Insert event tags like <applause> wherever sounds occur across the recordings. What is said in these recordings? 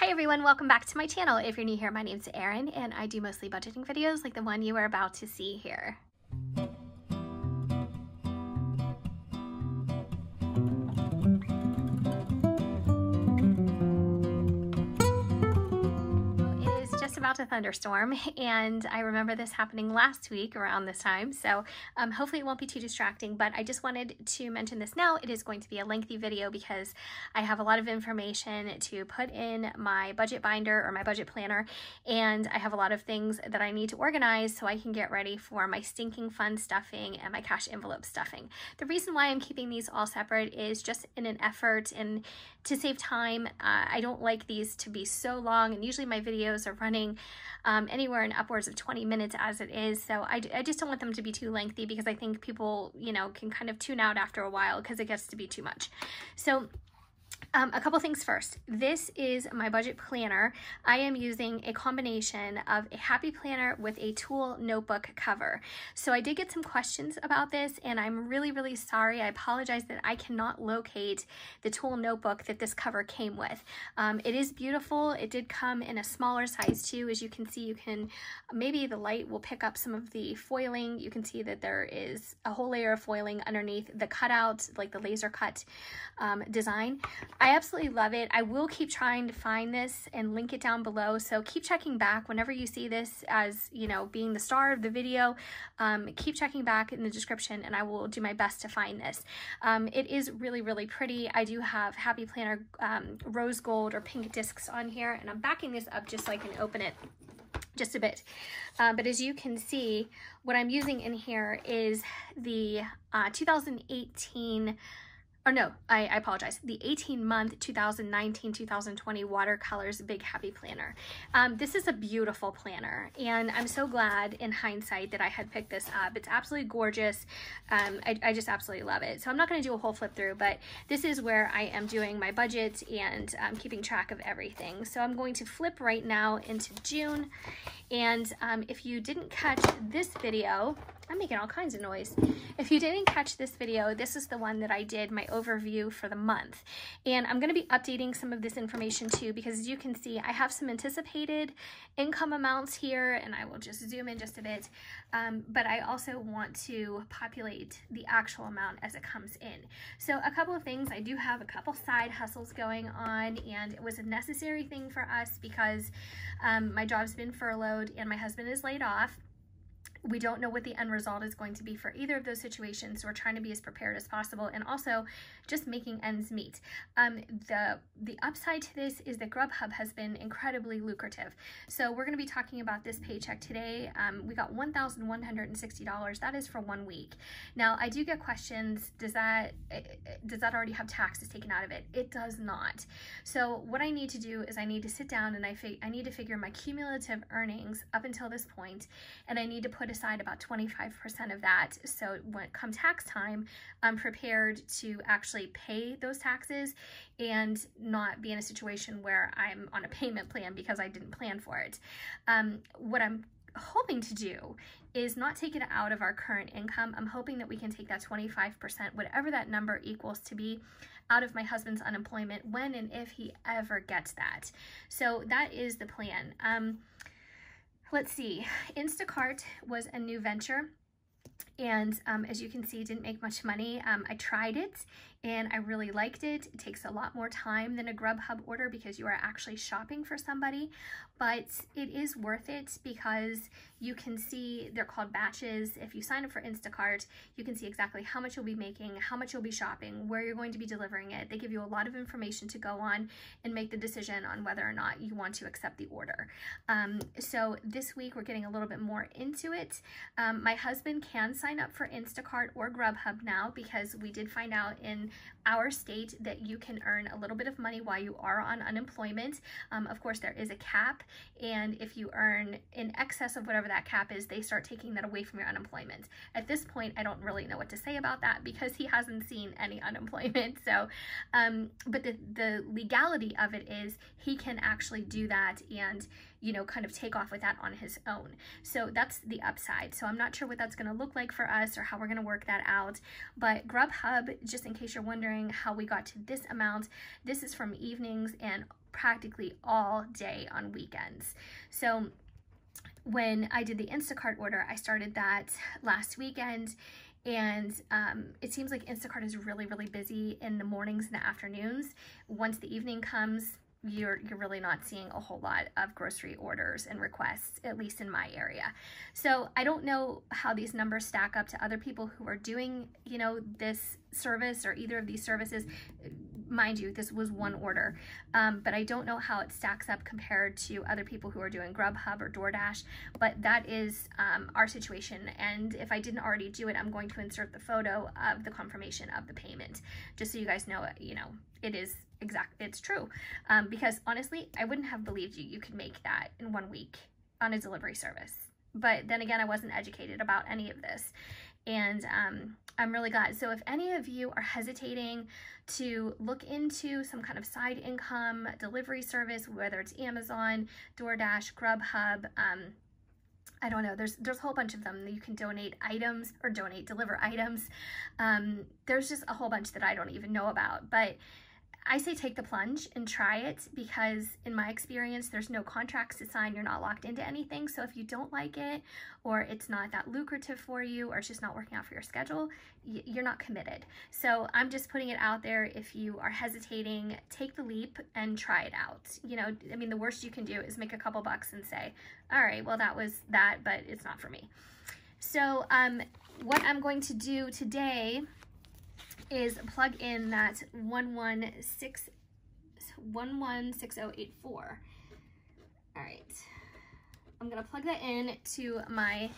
Hi everyone, welcome back to my channel. If you're new here, my name's Erin and I do mostly budgeting videos like the one you are about to see here. About a thunderstorm <laughs> and I remember this happening last week around this time so um, hopefully it won't be too distracting but I just wanted to mention this now it is going to be a lengthy video because I have a lot of information to put in my budget binder or my budget planner and I have a lot of things that I need to organize so I can get ready for my sinking fund stuffing and my cash envelope stuffing. The reason why I'm keeping these all separate is just in an effort and to save time. Uh, I don't like these to be so long and usually my videos are running um, anywhere in upwards of 20 minutes as it is. So I, I just don't want them to be too lengthy because I think people, you know, can kind of tune out after a while because it gets to be too much. So um, a couple things first. This is my budget planner. I am using a combination of a happy planner with a TUL notebook cover. So I did get some questions about this and I'm really, really sorry. I apologize that I cannot locate the TUL notebook that this cover came with. Um, it is beautiful. It did come in a smaller size too. As you can see, you can, maybe the light will pick up some of the foiling. You can see that there is a whole layer of foiling underneath the cutout, like the laser cut um, design. I absolutely love it. I will keep trying to find this and link it down below. So keep checking back whenever you see this as, you know, being the star of the video. Um, keep checking back in the description and I will do my best to find this. Um, it is really, really pretty. I do have Happy Planner um, rose gold or pink discs on here and I'm backing this up just so I can open it just a bit. Uh, but as you can see, what I'm using in here is the uh, 2018 or no, I, I, apologize, the 18 month 2019-2020 watercolors Big Happy Planner. Um, this is a beautiful planner and I'm so glad in hindsight that I had picked this up. It's absolutely gorgeous. Um, I, I, just absolutely love it. So I'm not gonna do a whole flip through, but this is where I am doing my budget and um, keeping track of everything. So I'm going to flip right now into June. And um, if you didn't catch this video, I'm making all kinds of noise. If you didn't catch this video, this is the one that I did my overview for the month. And I'm gonna be updating some of this information too, because as you can see, I have some anticipated income amounts here, and I will just zoom in just a bit. Um, but I also want to populate the actual amount as it comes in. So a couple of things, I do have a couple side hustles going on, and it was a necessary thing for us because um, my job's been furloughed and my husband is laid off we don't know what the end result is going to be for either of those situations. So we're trying to be as prepared as possible and also just making ends meet. Um, the, the upside to this is that Grubhub has been incredibly lucrative. So we're going to be talking about this paycheck today. Um, we got $1,160. That is for one week. Now I do get questions, does that, eh, eh, does that already have taxes taken out of it? It does not. So what I need to do is I need to sit down and I, I need to figure my cumulative earnings up until this point and I need to put aside about 25% of that. So when it comes tax time, I'm prepared to actually pay those taxes and not be in a situation where I'm on a payment plan because I didn't plan for it. Um, what I'm hoping to do is not take it out of our current income. I'm hoping that we can take that 25%, whatever that number equals to be, out of my husband's unemployment when and if he ever gets that. So that is the plan. Um, Let's see, Instacart was a new venture and um, as you can see, didn't make much money. Um, I tried it and I really liked it. It takes a lot more time than a Grubhub order because you are actually shopping for somebody, but it is worth it because you can see they're called batches. If you sign up for Instacart, you can see exactly how much you'll be making, how much you'll be shopping, where you're going to be delivering it. They give you a lot of information to go on and make the decision on whether or not you want to accept the order. Um, so this week we're getting a little bit more into it. Um, my husband can sign up for Instacart or Grubhub now because we did find out in our state that you can earn a little bit of money while you are on unemployment. Um, of course, there is a cap, and if you earn in excess of whatever that cap is, they start taking that away from your unemployment. At this point, I don't really know what to say about that because he hasn't seen any <laughs> unemployment. So, um, but the, the legality of it is he can actually do that and you know, kind of take off with that on his own. So that's the upside. So I'm not sure what that's going to look like for us or how we're going to work that out. But Grubhub, just in case you're wondering, how we got to this amount, this is from evenings and practically all day on weekends. So when I did the Instacart order, I started that last weekend and um, it seems like Instacart is really, really busy in the mornings and the afternoons. Once the evening comes, you're you're really not seeing a whole lot of grocery orders and requests at least in my area. So i don't know how these numbers stack up to other people who are doing you know this service or either of these services. Mind you this was one order um, but i don't know how it stacks up compared to other people who are doing grubhub or doordash but that is um, our situation. And if i didn't already do it i'm going to insert the photo of the confirmation of the payment just so you guys know you know it is exact it's true um, because honestly i wouldn't have believed you you could make that in one week on a delivery service but then again i wasn't educated about any of this and um, i'm really glad so if any of you are hesitating to look into some kind of side income delivery service whether it's amazon doordash grubhub um, I don't know, there's there's a whole bunch of them. You can donate items or donate, deliver items. Um, there's just a whole bunch that I don't even know about. But I say take the plunge and try it because in my experience, there's no contracts to sign. You're not locked into anything. So if you don't like it or it's not that lucrative for you or it's just not working out for your schedule, you're not committed. So I'm just putting it out there. If you are hesitating, take the leap and try it out. You know, I mean, the worst you can do is make a couple bucks and say, all right, well, that was that, but it's not for me. So um, what I'm going to do today is plug in that 116, 116084. All right, I'm gonna plug that in to my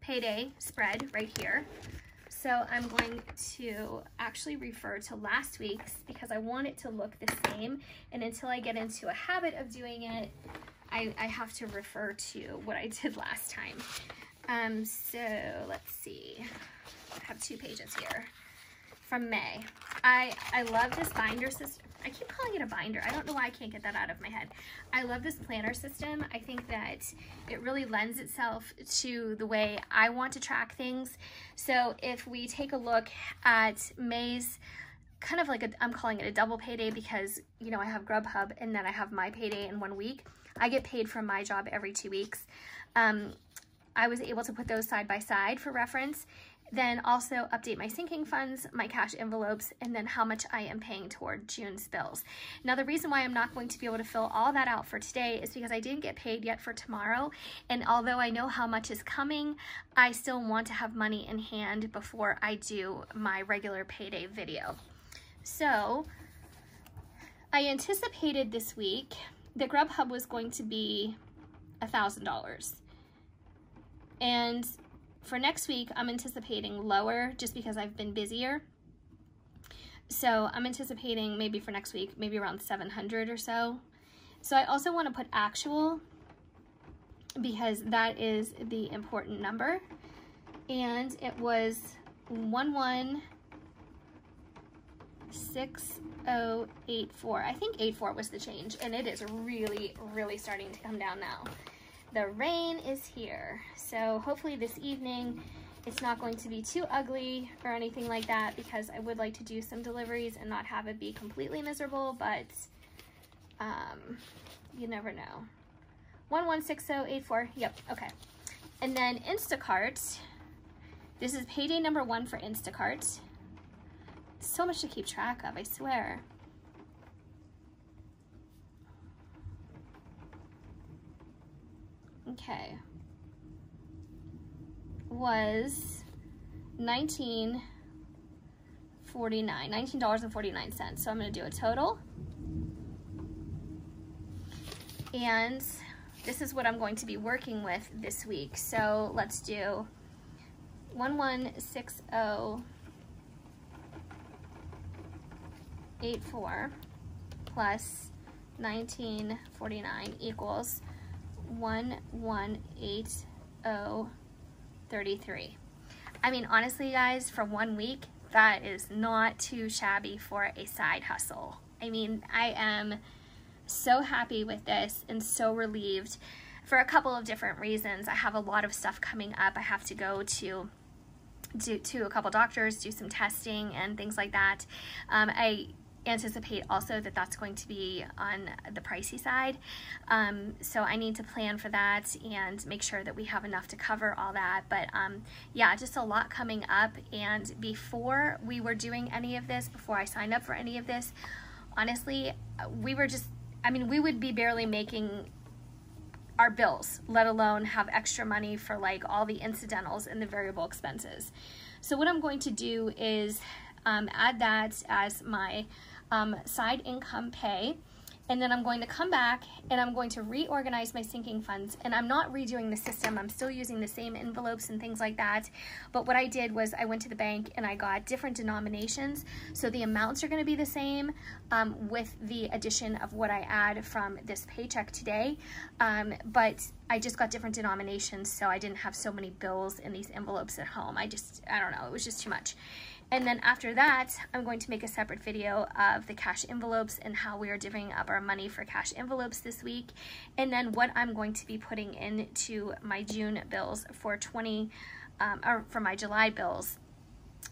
payday spread right here. So I'm going to actually refer to last week's because I want it to look the same. And until I get into a habit of doing it, I, I have to refer to what I did <laughs> last time. Um, so let's see. I have two pages here from May. I, I love this binder system. I keep calling it a binder. I don't know why I can't get that out of my head. I love this planner system. I think that it really lends itself to the way I want to track things. So if we take a look at May's kind of like a, I'm calling it a double payday because, you know, I have Grubhub and then I have my payday in one week. I get paid from my job every two weeks. Um, I was able to put those side by side for reference then also update my sinking funds, my cash envelopes, and then how much I am paying toward June's bills. Now, the reason why I'm not going to be able to fill all that out for today is because I didn't get paid yet for tomorrow. And although I know how much is coming, I still want to have money in hand before I do my regular payday video. So I anticipated this week that Grubhub was going to be a $1,000. And for next week, I'm anticipating lower just because I've been busier. So I'm anticipating maybe for next week, maybe around 700 or so. So I also want to put actual because that is the important number. And it was 116084. I think 84 was the change and it is really, really starting to come down now the rain is here. So hopefully this evening it's not going to be too ugly or anything like that because I would like to do some deliveries and not have it be completely miserable, but um, you never know. 116084, yep, okay. And then Instacart, this is payday number one for Instacart. So much to keep track of, I swear. Okay, was 1949 $19.49. So I'm going to do a total. And this is what I'm going to be working with this week. So let's do 116084 plus 1949 equals 118033. I mean, honestly, guys, for one week, that is not too shabby for a side hustle. I mean, I am so happy with this and so relieved for a couple of different reasons. I have a lot of stuff coming up. I have to go to do, to a couple doctors, do some testing and things like that. Um, I anticipate also that that's going to be on the pricey side. Um, so I need to plan for that and make sure that we have enough to cover all that. But um, yeah, just a lot coming up. And before we were doing any of this, before I signed up for any of this, honestly, we were just, I mean, we would be barely making our bills, let alone have extra money for like all the incidentals and the variable expenses. So what I'm going to do is um, add that as my um, side income pay. And then I'm going to come back and I'm going to reorganize my sinking funds. And I'm not redoing the system. I'm still using the same envelopes and things like that. But what I did was I went to the bank and I got different denominations. So the amounts are going to be the same um, with the addition of what I add from this paycheck today. Um, but I just got different denominations. So I didn't have so many bills in these envelopes at home. I just, I don't know, it was just too much. And then after that, I'm going to make a separate video of the cash envelopes and how we are divvying up our money for cash envelopes this week. And then what I'm going to be putting into my June bills for 20, um, or for my July bills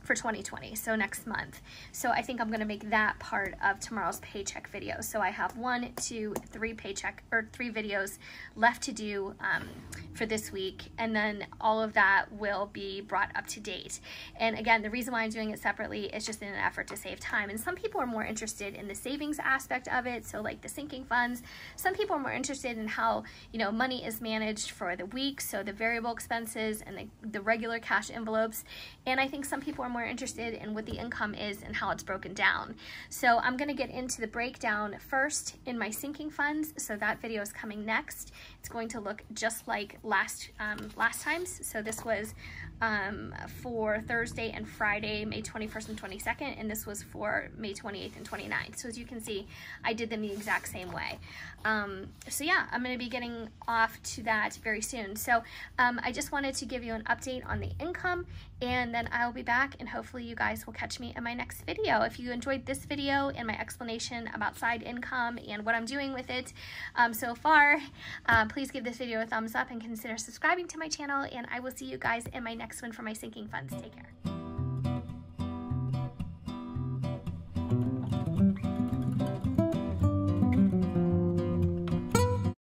for 2020, so next month. So I think I'm gonna make that part of tomorrow's paycheck video. So I have one, two, three paycheck, or three videos left to do um, for this week, and then all of that will be brought up to date. And again, the reason why I'm doing it separately is just in an effort to save time. And some people are more interested in the savings aspect of it, so like the sinking funds. Some people are more interested in how, you know, money is managed for the week, so the variable expenses and the, the regular cash envelopes. And I think some people more interested in what the income is and how it's broken down. So I'm gonna get into the breakdown first in my sinking funds. So that video is coming next. It's going to look just like last, um, last time's. So this was um, for Thursday and Friday, May 21st and 22nd, and this was for May 28th and 29th. So as you can see, I did them the exact same way. Um, so yeah, I'm to be getting off to that very soon. So um, I just wanted to give you an update on the income, and then I'll be back, and hopefully you guys will catch me in my next video. If you enjoyed this video and my explanation about side income and what I'm doing with it um, so far, uh, please give this video a thumbs up and consider subscribing to my channel, and I will see you guys in my next one for my sinking funds. Take care.